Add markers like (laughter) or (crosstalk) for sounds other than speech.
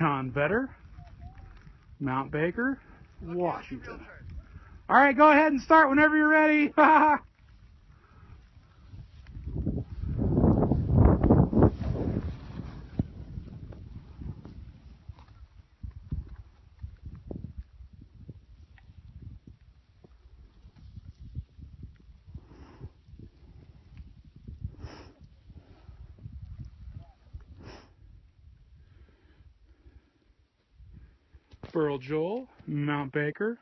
John Vetter, Mount Baker, Washington. All right, go ahead and start whenever you're ready. (laughs) Burl Joel, Mount Baker,